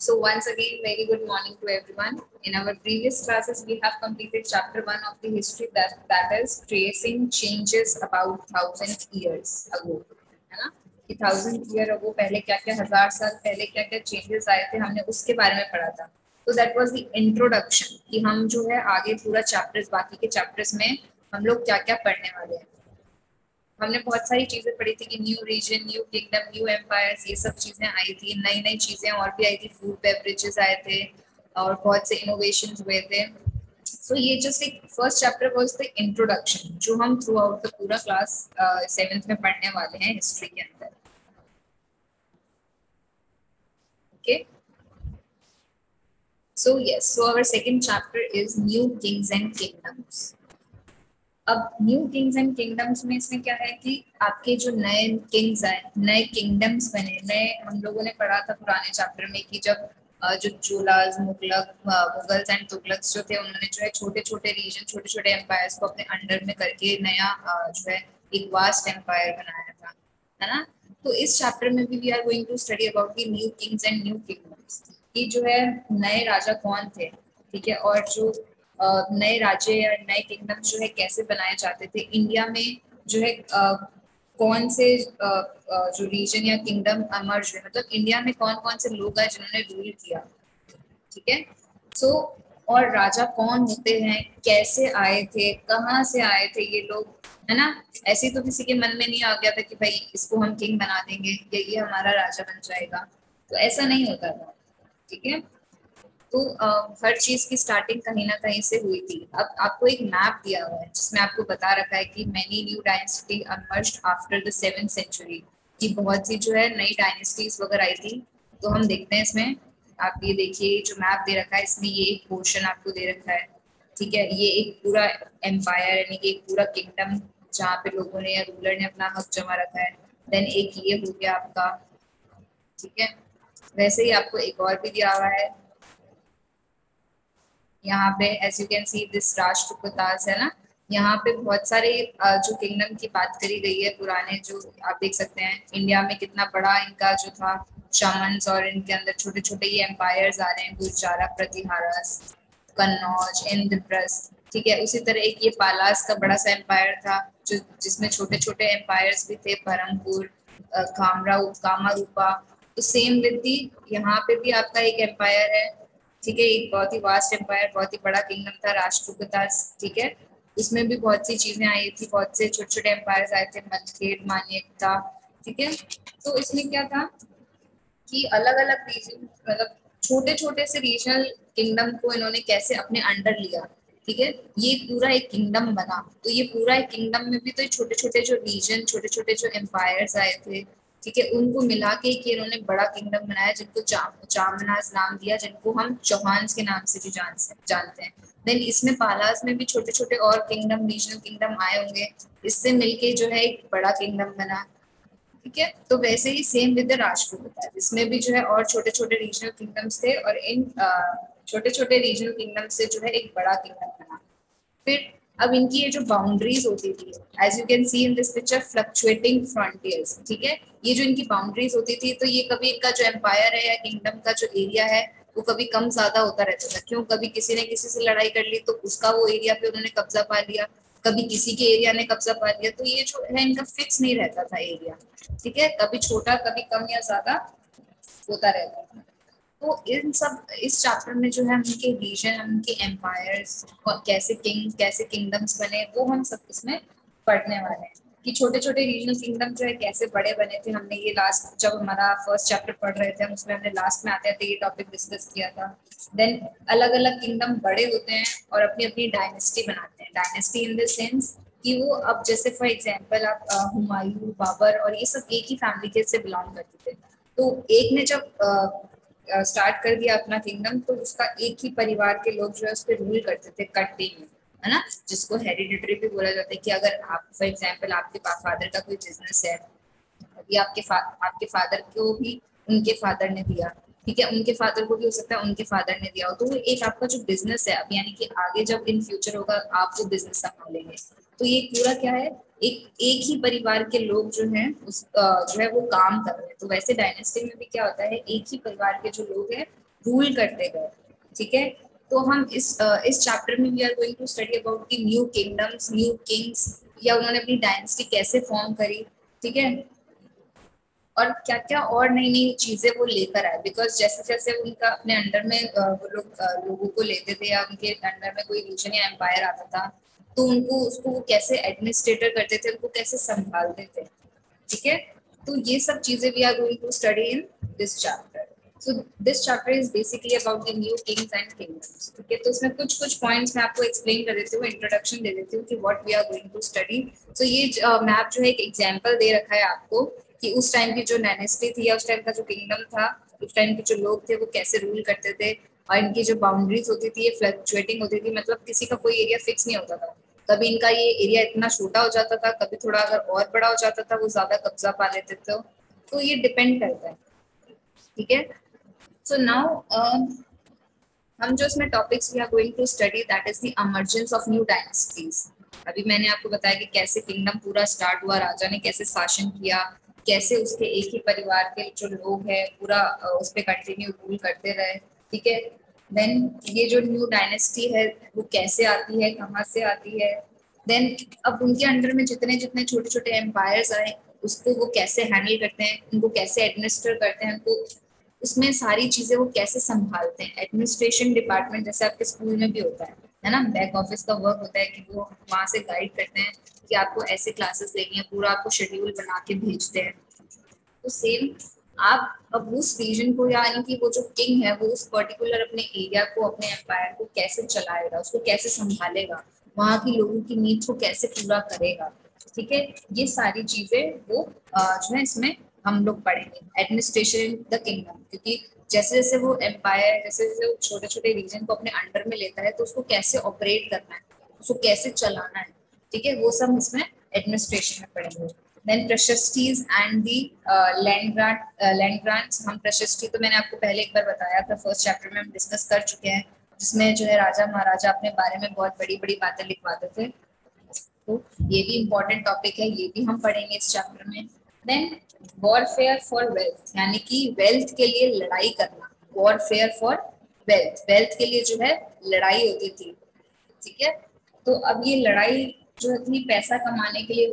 So once again, very good morning to everyone. In our previous classes, we have completed chapter one of the history that, that is tracing changes about thousand years ago. है ना कि thousand year ago पहले क्या क्या हज़ार साल पहले क्या क्या चेंजेस आए थे हमने उसके बारे में पढ़ा था तो दैट वाज द इंट्रोडक्शन कि हम जो है आगे पूरा चैप्टर्स बाकी के चैप्टर्स में हम लोग क्या क्या पढ़ने वाले हैं हमने बहुत सारी चीज़ें पढ़ी थी कि new region new kingdom new empire ये सब चीज़ें आई थी नई नई चीज़ें और भी आई थी फ़ूड बेवरेजेस आए थे और बहुत से इनोवेशन हुए थे। सो so, ये जस्ट एक first chapter was the introduction जो हम थ्रू आउट द पूरा क्लास सेवेंथ में पढ़ने वाले हैं हिस्ट्री के अंदर। Okay so yes so our second chapter is new kings and kingdoms अब न्यू किंग्स एंड किंगडम्स में इसमें क्या है कि आपके जो नए किंग्स आए, नए किंगडम्स बने। नए हम लोगों ने पढ़ा था पुराने चैप्टर में कि जब जो चोलाज मुगलक मुगल्स एंड तुगलक्स जो थे, उन्होंने जो है छोटे छोटे रीजन छोटे छोटे एम्पायर्स को अपने अंडर में करके नया जो है एक वास्ट एम्पायर बनाया था, है ना? तो इस चैप्टर में भी we are going to study about the new kings and new kingdoms कि जो है नए राजा कौन थे? ठीक है? और जो नए राज्य या नए किंगडम जो है कैसे बनाए जाते थे? इंडिया में जो है कौन से जो रीजन या किंगडम अमर्ज है मतलब इंडिया में कौन कौन से लोग हैं जिन्होंने रूल किया? ठीक है? सो और राजा कौन होते हैं? कैसे आए थे? कहाँ से आए थे ये लोग? है ना? ऐसे तो किसी के मन में नहीं आ गया था कि भाई इसको हम किंग बना देंगे या ये हमारा राजा बन जाएगा। तो ऐसा नहीं होता था। ठीक है? तो हर चीज़ की स्टार्टिंग कहीं ना कहीं से हुई थी। अब आपको एक मैप दिया हुआ है, जिसमें आपको बता रखा है कि many new dynasty emerged after the seven century की बहुत सी जो है नई डायनेस्टीज वगैरह आई थी। तो हम देखते हैं इसमें। आप ये देखिए, जो मैप दे रखा है, इसमें ये एक पोर्शन आपको दे रखा है। ठीक है, ये एक पूरा एम्पायर यानी कि एक पूरा किंगडम जहाँ पे लोगों ने या रूलर ने अपना हक जमा रखा है। देन एक ये हो गया आपका। ठीक है, वैसे ही आपको एक और भी दिया हुआ है। यहाँ पे as you can see this राष्ट्रपतास है ना? यहाँ पे बहुत सारे जो किंगडम की बात करी गई है, पुराने जो आप देख सकते हैं इंडिया में कितना बड़ा इनका जो था चमन्स और इनके अंदर छोटे छोटे ये एम्पायर्स आ रहे हैं गुर्जारा प्रतिहारस कन्नौज इंद्रप्रस्थ ठीक है? उसी तरह एक ये पालास का बड़ा सा एम्पायर था, जो, जिसमें छोटे छोटे एम्पायर्स भी थे बरहमपुर कामरा कामारूपा तो सेम विद यहाँ पे भी आपका एक एम्पायर है ठीक है, एक बहुत ही वास्ट एम्पायर बहुत ही बड़ा किंगडम था राष्ट्रपता ठीक है। उसमें भी बहुत सी चीज़ें आई थी, बहुत से छोटे छोटे एम्पायर आए थे मलखेड़ मान्यता, ठीक है। तो इसमें क्या था कि अलग अलग रीजन मतलब छोटे छोटे से रीजनल किंगडम को इन्होंने कैसे अपने अंडर लिया, ठीक है। ये पूरा एक किंगडम बना। तो ये पूरा एक किंगडम में भी तो छोटे छोटे जो रीजन छोटे छोटे जो एम्पायर्स आए थे ठीक है, उनको मिला के कि इन्होंने बड़ा किंगडम बनाया, जिनको चामनाज नाम दिया, जिनको हम चौहान के नाम से भी जान जानते हैं। देन इसमें पालास में भी छोटे छोटे और किंगडम रीजनल किंगडम आए होंगे। इससे मिलके जो है, एक बड़ा किंगडम बना। ठीक है? तो वैसे ही सेम विद राजपूत जिसमें भी जो है, और छोटे छोटे रीजनल किंगडम्स थे और इन छोटे छोटे रीजनल किंगडम से जो है, एक बड़ा किंगडम बना। फिर अब इनकी ये जो बाउंड्रीज होती थी as you can see in this picture fluctuating frontiers ठीक है? ये जो इनकी बाउंड्रीज होती थी तो ये कभी इनका जो एम्पायर है या किंगडम का जो एरिया है, वो कभी कम ज़्यादा होता रहता था। क्यों? कभी किसी ने किसी से लड़ाई कर ली तो उसका वो एरिया पे उन्होंने कब्जा पा लिया। कभी किसी के एरिया ने कब्जा पा लिया तो ये जो है, इनका फिक्स नहीं रहता था एरिया ठीक है? कभी छोटा, कभी कम या ज़्यादा होता रहता था। तो इन सब, इस चैप्टर में जो है उनके रीजन उनके एम्पायर्स कैसे किंग कैसे किंगडम्स बने, वो हम सब इसमें पढ़ने वाले हैं। कि छोटे छोटे रीजनल किंगडम जो है कैसे बड़े बने थे? हमने ये लास्ट जब हमारा फ़र्स्ट चैप्टर पढ़ रहे थे, हम उसमें हमने लास्ट में आते थे ये टॉपिक डिस्कस किया था। देन अलग अलग किंगडम बड़े होते हैं और अपनी अपनी डायनेस्टी बनाते हैं। डायनेस्टी इन द सेंस कि वो अब जैसे फॉर एग्ज़ाम्पल आप हुमायूं, बाबर और ये सब एक ही फैमिली के से बिलोंग करते थे। तो एक ने जब स्टार्ट कर दिया अपना किंगडम तो उसका एक ही परिवार के लोग जो है उस पर रूल करते थे कट्टी में है ना? जिसको हेरिडिटरी भी बोला जाता है कि अगर आप फॉर एग्ज़ाम्पल आपके फादर का कोई बिज़नेस है अभी आपके फा, आपके फादर को भी उनके फादर ने दिया ठीक है? उनके फादर को भी हो सकता है उनके फादर ने दिया हो। तो एक आपका जो बिज़नेस है अब यानी कि आगे जब इन फ्यूचर होगा आप वो बिज़नेस संभालेंगे तो ये पूरा क्या है? एक एक ही परिवार के लोग जो हैं उस जो है वो काम कर रहे हैं। तो वैसे डायनेस्टी में भी क्या होता है एक ही परिवार के जो लोग हैं रूल करते गए ठीक है? तो हम इस इस चैप्टर में we are going to study about the new kingdoms new kings या उन्होंने अपनी डायनेस्टी कैसे फॉर्म करी, ठीक है? और क्या क्या और नई नई चीज़ें वो लेकर आए? बिकॉज़ जैसे जैसे उनका अपने अंडर में वो लोग लोगों को लेते थे या उनके अंडर में कोई रीजन या एम्पायर आता था तो उनको, उसको वो कैसे एडमिनिस्ट्रेटर करते थे, उनको कैसे संभालते थे? ठीक है? तो ये सब चीज़ें we are going to study in this chapter so this chapter is basically about the new kings and kingdoms ठीक है तो इसमें कुछ कुछ पॉइंट्स मैं आपको एक्सप्लेन कर देती हूँ इंट्रोडक्शन दे देती हूँ कि what we are going to study so ये मैप जो है एक एग्जांपल दे रखा है आपको कि उस टाइम की जो नेनेस्टी थी या उस टाइम का जो किंगडम था, उस टाइम के जो लोग थे, वो कैसे रूल करते थे और इनकी जो बाउंड्रीज होती थी, ये फ्लक्चुएटिंग होती थी मतलब किसी का कोई एरिया फिक्स नहीं होता था। कभी इनका ये एरिया इतना छोटा हो जाता था, कभी थोड़ा अगर और बड़ा हो जाता था, वो ज़्यादा कब्जा पा लेते थे। तो ये डिपेंड करता है, ठीक है? सो नाउ हम जो इसमें topics we are going to study that is the emergence of new dynasties अभी मैंने आपको बताया कि कैसे किंगडम पूरा स्टार्ट हुआ, राजा ने कैसे शासन किया, कैसे उसके एक ही परिवार के जो लोग हैं, पूरा उस पर कंटिन्यू रूल करते रहे, ठीक है? देन ये जो न्यू डायनेस्टी है, वो कैसे आती है, कहाँ से आती है? देन अब उनके अंडर में जितने जितने छोटे छोटे एम्पायर्स आए, उसको वो कैसे हैंडल करते हैं, उनको कैसे एडमिनिस्टर करते हैं, उनको उसमें सारी चीज़ें वो कैसे संभालते हैं? एडमिनिस्ट्रेशन डिपार्टमेंट जैसे आपके स्कूल में भी होता है है ना? बैक ऑफ़िस का वर्क होता है कि वो वहाँ से गाइड करते हैं कि आपको ऐसे क्लासेस लेनी है, पूरा आपको शेड्यूल बना के भेजते हैं। तो सेम आप अब उस रीजन को, यानी कि वो जो किंग है, वो उस पर्टिकुलर अपने एरिया को, अपने एम्पायर को कैसे चलाएगा, उसको कैसे संभालेगा, वहाँ की लोगों की नीड्स को कैसे पूरा करेगा, ठीक है? ये सारी चीज़ें वो जो है इसमें हम लोग पढ़ेंगे एडमिनिस्ट्रेशन इन द किंगडम क्योंकि जैसे जैसे वो एम्पायर जैसे जैसे वो छोटे छोटे रीजन को अपने अंडर में लेता है तो उसको कैसे ऑपरेट करना है, उसको कैसे चलाना है, ठीक है? वो सब इसमें एडमिनिस्ट्रेशन में पढ़ेंगे। Then prashastis and the land grant land grants हम प्रशस्ति तो मैंने आपको पहले एक बार बताया था फ़र्स्ट चैप्टर में हम डिस्कस कर चुके हैं, जिसमें जो है राजा महाराजा अपने बारे में बहुत बड़ी बड़ी बातें लिखवाते थे। तो ये भी इम्पोर्टेंट टॉपिक है, ये भी हम पढ़ेंगे इस चैप्टर में। देन वॉरफेयर फॉर वेल्थ यानी कि वेल्थ के लिए लड़ाई करना। वॉरफेयर फॉर वेल्थ वेल्थ के लिए जो है लड़ाई होती थी। ठीक है? तो अब ये लड़ाई जो थी पैसा कमाने के लिए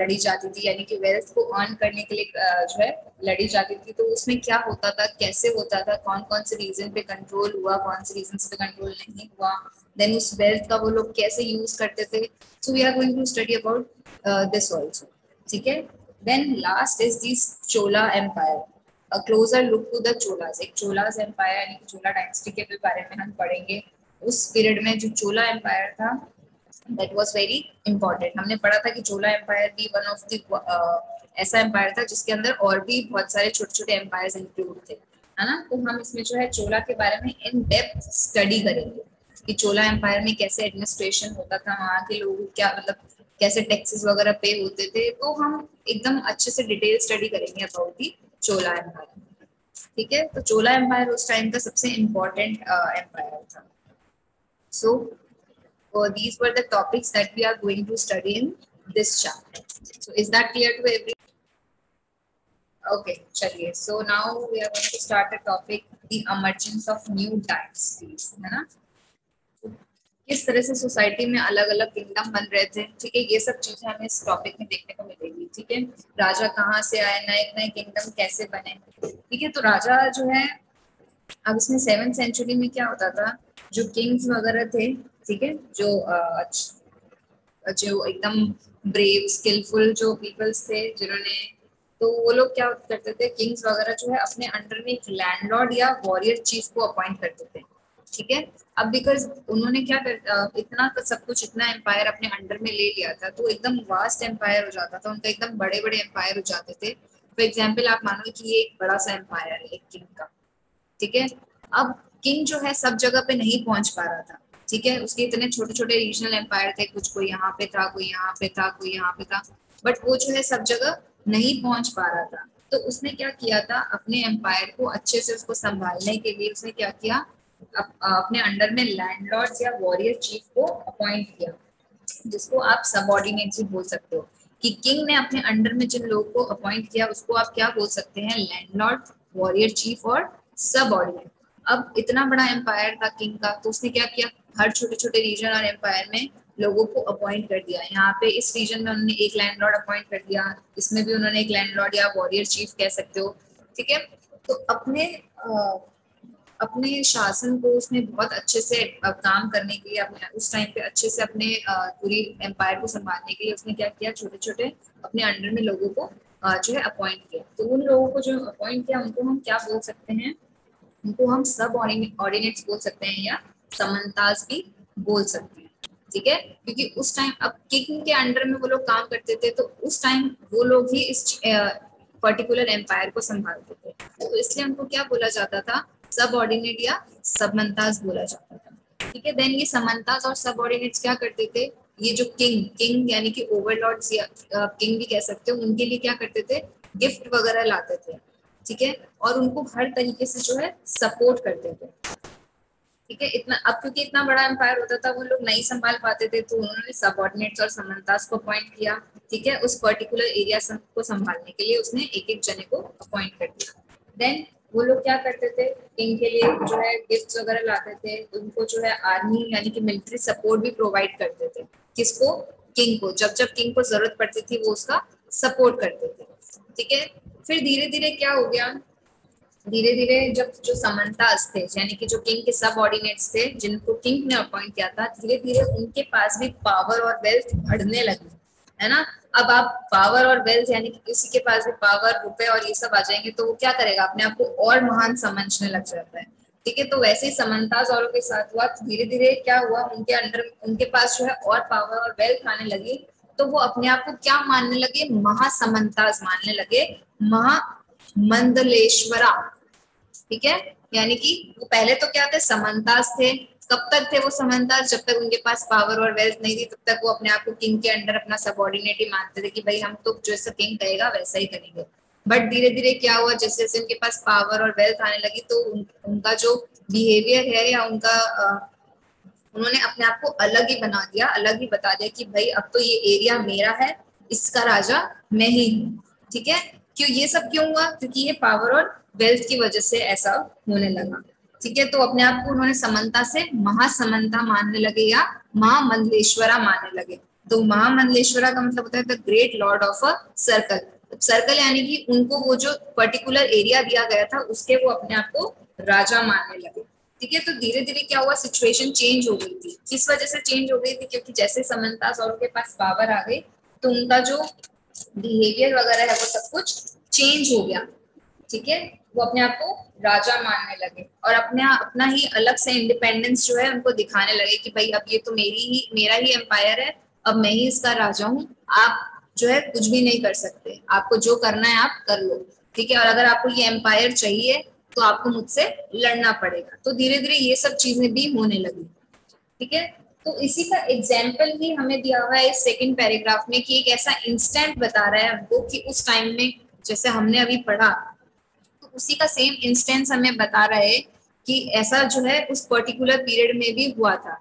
लड़ी जाती थी, यानी कि वेल्थ को अर्न करने के लिए जो है लड़ी जाती थी। तो उसमें क्या होता था? कैसे होता था? कौन कौन से रीजन पे कंट्रोल हुआ? कौन से रीजन पे कंट्रोल नहीं हुआ? देन उस वेल्थ का वो लोग कैसे यूज़ करते थे? So we are going to study about this also ठीक है? Then last is this Chola empire a closer look to the cholas. एक चोलास एम्पायर यानी कि चोला डायनेस्टी के बारे में हम पढ़ेंगे। उस पीरियड में जो चोला एम्पायर था दैट वाज वेरी इंपॉर्टेंट हमने पढ़ा था कि चोला एम्पायर भी वन ऑफ़ द ऐसा एम्पायर था जिसके अंदर और भी बहुत सारे छोटे छोटे एम्पायर इंक्लूड थे। है ना? तो हम इसमें जो है चोला के बारे में इन डेप्थ स्टडी करेंगे कि चोला एम्पायर में कैसे एडमिनिस्ट्रेशन होता था, वहाँ के लोग क्या मतलब कैसे टैक्सेस वगैरह पे होते थे तो हम एकदम अच्छे से डिटेल स्टडी करेंगे अबाउट दी चोला एम्पायर ठीक है? तो चोला एम्पायर उस टाइम का सबसे इम्पोर्टेंट एम्पायर था। So these were the topics that we are going to study in this chapter so is that clear to every okay चलिए। So now we are going to start a topic the emergence of new times है ना? किस तरह से society में अलग अलग kingdom बन रहे थे, ठीक है, ये सब चीज़ें हमें इस टॉपिक में देखने को मिलेगी, ठीक है? राजा कहाँ से आए नए नए किंगडम कैसे बने, ठीक है? तो राजा जो है, अब इसमें सेवन सेंचुरी में क्या होता था, जो किंग्स वगैरह थे, ठीक है, जो जो एकदम ब्रेव स्किलफुल जो पीपल्स थे, जिन्होंने तो वो लोग क्या करते थे किंग्स वगैरह जो है, अपने अंडर में एक लैंडलॉर्ड या वॉरियर चीफ को अपॉइंट करते थे। ठीक है? अब बिकॉज़ उन्होंने क्या कर इतना सब कुछ, इतना एम्पायर अपने अंडर में ले लिया था तो एकदम वास्ट एम्पायर हो जाता था, उनका एकदम बड़े बड़े एम्पायर हो जाते थे। फॉर एग्ज़ाम्पल आप मानो कि ये एक बड़ा सा एम्पायर है, एक किंग का। ठीक है? अब किंग जो है, सब जगह पे नहीं पहुँच पा रहा था। ठीक है? उसके इतने छोटे छोटे रीजनल एम्पायर थे, कुछ कोई यहाँ पे था, कोई यहाँ पे था, कोई यहाँ पे था बट वो जो है, सब जगह नहीं पहुँच पा रहा था। तो उसने क्या किया था? अपने एम्पायर को अच्छे से उसको संभालने के लिए उसने क्या किया? अप, अपने अंडर में लैंडलॉर्ड या वॉरियर चीफ को अपॉइंट किया जिसको आप सबॉर्डिनेट भी बोल सकते हो। कि किंग ने अपने अंडर में जिन लोगों को अपॉइंट किया उसको आप क्या बोल सकते हैं? लैंडलॉर्ड वॉरियर चीफ और सबऑर्डिनेट अब इतना बड़ा एम्पायर था किंग का तो उसने क्या किया? हर छोटे छोटे रीजन और एम्पायर में लोगों को अपॉइंट कर दिया। यहाँ पे इस रीजन में उन्होंने एक लैंडलॉर्ड अपॉइंट कर दिया इसमें भी उन्होंने एक लैंडलॉर्ड या वॉरियर चीफ कह सकते हो ठीक है? तो अपने अपने शासन को उसने बहुत अच्छे से काम करने के लिए, अपने, उस टाइम पे अच्छे से अपने पूरी एम्पायर को संभालने के लिए उसने क्या किया? छोटे छोटे अपने अंडर में लोगों को जो है अपॉइंट किया। तो उन लोगों को जो अपॉइंट किया, उनको हम क्या बोल सकते हैं? उनको हम सब ऑर्डिनेट्स बोल सकते हैं या समन्ताज भी बोल सकते हैं। ठीक है? क्योंकि उस टाइम अब किंग के अंडर में वो लोग काम करते थे तो उस टाइम वो लोग ही इस पर्टिकुलर एम्पायर को संभालते थे। तो इसलिए उनको क्या बोला जाता था? सब ऑर्डिनेट या सबमंताज बोला जाता था। ठीक है देन ये समन्ताज और सब ऑर्डिनेट्स क्या करते थे? ये जो किंग किंग यानी कि ओवरलॉर्ड या किंग भी कह सकते हो, उनके लिए क्या करते थे? गिफ्ट वगैरह लाते थे। ठीक है, और उनको हर तरीके से जो है सपोर्ट करते थे। ठीक है, इतना, अब क्योंकि इतना बड़ा एम्पायर होता था, वो लोग नहीं संभाल पाते थे तो उन्होंने सबॉर्डिनेट्स और समन्तास को अपॉइंट किया। ठीक है, उस पर्टिकुलर एरिया को संभालने के लिए उसने एक एक जने को अपॉइंट कर दिया। देन वो लोग क्या करते थे किंग के लिए जो है गिफ्ट वगैरह लाते थे, उनको जो है आर्मी यानी कि मिलिट्री सपोर्ट भी प्रोवाइड करते थे। किसको? किंग को। जब जब किंग को ज़रूरत पड़ती थी, वो उसका सपोर्ट करते थे। ठीक है? फिर धीरे धीरे क्या हो गया? धीरे धीरे जब जो समन्तास थे, यानी कि जो किंग के सब ऑर्डिनेट्स थे, जिनको किंग ने अपॉइंट किया था धीरे धीरे उनके पास भी पावर और वेल्थ बढ़ने लगी। है ना? अब आप पावर और वेल्थ यानी कि किसी के पास भी पावर रुपए और ये सब आ जाएँगे तो वो क्या करेगा? अपने आप को और महान समझने लग जाता है। ठीक है तो वैसे ही समन्ताज औरों के साथ हुआ धीरे धीरे क्या हुआ? उनके अंडर, उनके पास जो है और पावर और वेल्थ आने लगी तो वो अपने आप को क्या मानने लगे? महासमंताज मानने लगे। महामंदलेश्वरा ठीक है? यानी कि वो पहले तो क्या थे समन्तास थे। कब तक थे वो समन्तास जब तक उनके पास पावर और वेल्थ नहीं थी तब तक वो अपने आप को किंग के अंडर अपना सबॉर्डिनेट ही मानते थे कि भाई हम तो जैसा किंग कहेगा वैसा ही करेंगे। बट धीरे धीरे क्या हुआ जैसे जैसे उनके पास पावर और वेल्थ आने लगी तो उन, उनका जो बिहेवियर है या उनका आ, उन्होंने अपने आप को अलग ही बना दिया अलग ही बता दिया कि भाई अब तो ये एरिया मेरा है इसका राजा मैं ही हूँ। ठीक है? क्यों ये सब क्यों हुआ? क्योंकि ये पावर और वेल्थ की वजह से ऐसा होने लगा। ठीक है तो अपने आप को उन्होंने समन्ता से महासमंता मानने लगे या महामंडलेश्वरा मानने लगे। तो महामंडलेश्वरा का मतलब होता है the great lord of a circle circle यानी कि उनको वो जो पर्टिकुलर एरिया दिया गया था, उसके वो अपने आप को राजा मानने लगे। ठीक है तो धीरे धीरे क्या हुआ सिचुएशन चेंज हो गई थी। किस वजह से चेंज हो गई थी? क्योंकि जैसे समन्ता और उनके पास पावर आ गई तो उनका जो बिहेवियर वगैरह है वो सब कुछ चेंज हो गया। ठीक है? वो अपने आप को राजा मानने लगे और अपने अपना ही अलग से इंडिपेंडेंस जो है उनको दिखाने लगे कि भाई, अब ये तो मेरी ही, मेरा ही एम्पायर है, अब मैं ही इसका राजा हूँ। आप जो है कुछ भी नहीं कर सकते। आपको जो करना है आप कर लो, ठीक है? और अगर आपको ये एम्पायर चाहिए तो आपको मुझसे लड़ना पड़ेगा। तो धीरे धीरे ये सब चीज़ें भी होने लगी, ठीक है? तो इसी का एग्ज़ाम्पल ही हमें दिया हुआ है इस सेकेंड पैराग्राफ में कि एक ऐसा इंस्टेंट बता रहा है हमको कि उस टाइम में, जैसे हमने अभी पढ़ा उसी का सेम इंस्टेंस हमें बता रहा है कि ऐसा जो है उस पर्टिकुलर पीरियड में भी हुआ था।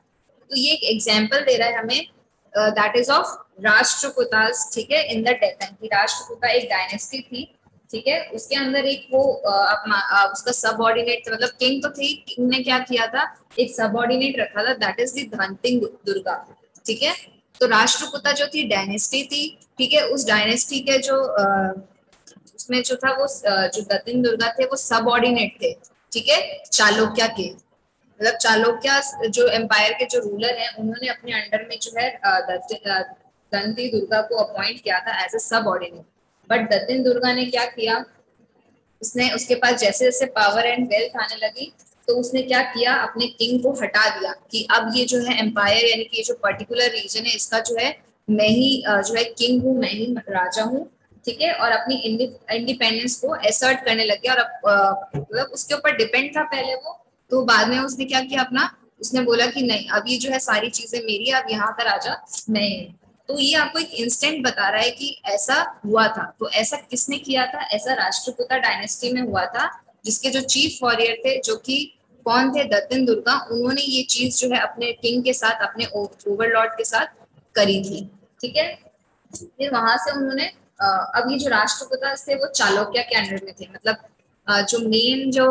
तो ये एक एग्ज़ाम्पल दे रहा है हमें दैट इज़ ऑफ़ राष्ट्रकुतास ठीक है इन द डेकन की। राष्ट्रकुता एक डायनेस्टी थी, ठीक है, उसके अंदर एक वो अपना उसका सबऑर्डिनेट मतलब किंग तो थी किंग ने क्या किया था, एक सबऑर्डिनेट रखा था that is the Dantidurga ठीक है। तो राष्ट्रकुता जो थी डायनेस्टी थी, ठीक है, उस डायनेस्टी के जो उसमें जो था वो जो दत्तिन दुर्गा थे, वो सब ऑर्डिनेट थे। ठीक है? चालोक्या के। मतलब चालोक्या जो एम्पायर के जो रूलर हैं, उन्होंने अपने अंडर में जो है दंती दुर्गा को अपॉइंट किया था एज ए सब ऑर्डिनेट बट दत्तिन दुर्गा ने क्या किया? उसने उसके पास जैसे जैसे पावर एंड वेल्थ आने लगी तो उसने क्या किया? अपने किंग को हटा दिया कि अब ये जो है एम्पायर यानी कि ये जो पर्टिकुलर रीजन है, इसका जो है मैं ही जो है किंग हूँ, मैं ही राजा हूँ। ठीक है? और अपनी इंडिपेंडेंस को एसर्ट करने लग गया और मतलब उसके ऊपर डिपेंड था पहले वो तो बाद में उसने क्या किया अपना? उसने बोला कि नहीं, अब ये जो है सारी चीज़ें मेरी अब यहाँ का राजा मैं तो ये आपको एक इंस्टेंट बता रहा है कि ऐसा हुआ था। तो ऐसा किसने किया था? ऐसा राष्ट्रपुता डायनेस्टी में हुआ था, जिसके जो चीफ वॉरियर थे, जो कि कौन थे? दत्तन दुर्गा, उन्होंने ये चीज़ जो है अपने किंग के साथ, अपने ओवरलॉर्ड के साथ करी थी। ठीक है? फिर वहाँ से उन्होंने ये जो राष्ट्रपिता थे, वो चालोक्या के अंडर में थे। मतलब जो मेन जो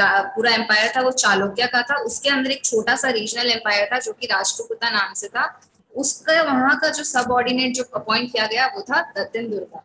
पूरा एम्पायर था, वो चालुक्य का था। उसके अंदर एक छोटा सा रीजनल एम्पायर था, जो कि राष्ट्रकुता नाम से था। उसका, वहाँ का जो सब ऑर्डिनेट जो अपॉइंट किया गया, वो था दत्तन दुर्गा।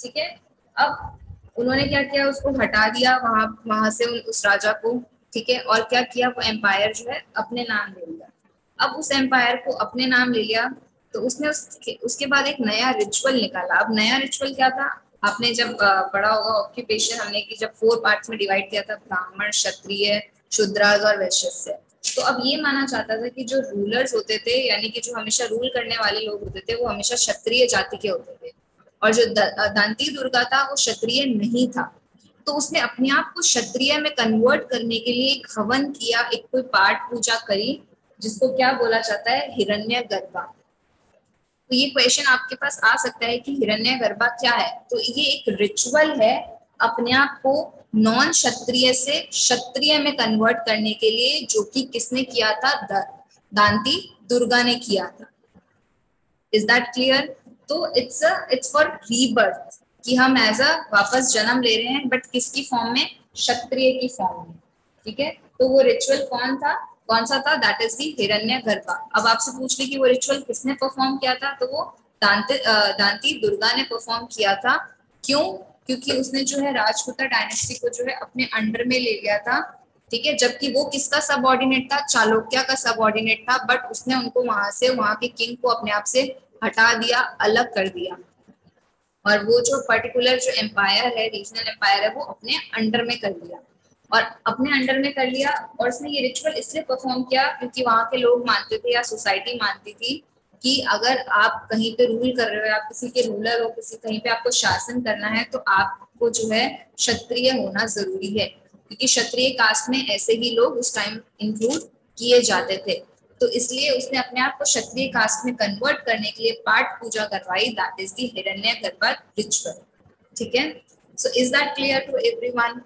ठीक है? अब उन्होंने क्या किया? उसको हटा दिया वहाँ वहाँ से उस राजा को। ठीक है? और क्या किया? वो एम्पायर जो है, अपने नाम ले लिया। अब उस एम्पायर को अपने नाम ले लिया। तो उसने उसके उसके बाद एक नया रिचुअल निकाला। अब नया रिचुअल क्या था? आपने जब पढ़ा होगा ऑक्यूपेशन हमने की जब फोर पार्ट्स में डिवाइड किया था, ब्राह्मण, क्षत्रिय शुद्राज और वैश्य तो अब ये माना जाता था कि जो रूलर्स होते थे, यानी कि जो हमेशा रूल करने वाले लोग होते थे, वो हमेशा क्षत्रिय जाति के होते थे। और जो दांती दुर्गा था, वो क्षत्रिय नहीं था। तो उसने अपने आप को क्षत्रिय में कन्वर्ट करने के लिए एक हवन किया, एक कोई पाठ पूजा करी, जिसको क्या बोला जाता है? हिरण्य गर्भा तो ये क्वेश्चन आपके पास आ सकता है कि हिरण्य गर्भा क्या है? तो ये एक रिचुअल है अपने आप को नॉन क्षत्रिय से क्षत्रिय में कन्वर्ट करने के लिए, जो कि किसने किया था? दांती दुर्गा ने किया था। इज़ दैट क्लियर तो इट्स इट्स फॉर रीबर्थ कि हम एज अ वापस जन्म ले रहे हैं बट किसकी फॉर्म में? क्षत्रिय की फॉर्म में। ठीक है? तो वो रिचुअल कौन था? कौन सा था? दैट इज़ दी हिरण्य गर्भा अब आपसे पूछ ली कि वो रिचुअल किसने परफॉर्म किया था? तो वो दांति दांती दुर्गा ने परफॉर्म किया था। क्यों? क्योंकि उसने जो है राजपूता डायनेस्टी को जो है अपने अंडर में ले लिया था। ठीक है? जबकि वो किसका सब ऑर्डिनेट था? चालोक्या का सब था बट उसने उनको वहाँ से, वहाँ के किंग को अपने आप से हटा दिया, अलग कर दिया। और वो जो पर्टिकुलर जो एम्पायर है रीजनल एम्पायर है, वो अपने अंडर में कर लिया और अपने अंडर में कर लिया और उसने ये रिचुअल इसलिए परफॉर्म किया क्योंकि वहाँ के लोग मानते थे या सोसाइटी मानती थी कि अगर आप कहीं पे रूल कर रहे हो आप किसी के रूलर हो, किसी कहीं पे आपको शासन करना है तो आपको जो है क्षत्रिय होना ज़रूरी है। क्योंकि क्षत्रिय कास्ट में ऐसे ही लोग उस टाइम इंक्लूड किए जाते थे। तो इसलिए उसने अपने आप को क्षत्रिय कास्ट में कन्वर्ट करने के लिए पाठ पूजा करवाई दैट इज़ दी हिरण्य गर्भा रिचुअल ठीक है? So is that clear to everyone